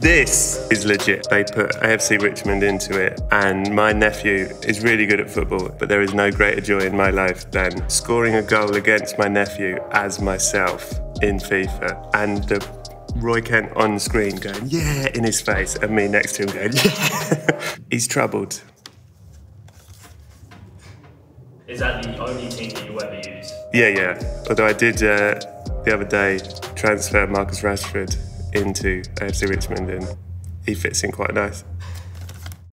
This is legit. They put AFC Richmond into it, and my nephew is really good at football, but there is no greater joy in my life than scoring a goal against my nephew as myself in FIFA. And the Roy Kent on screen going, yeah, in his face, and me next to him going, yeah. He's troubled. Is that the only team that you ever use? Yeah, yeah. Although I did uh, the other day transfer Marcus Rashford into uh, AFC Richmond and he fits in quite nice.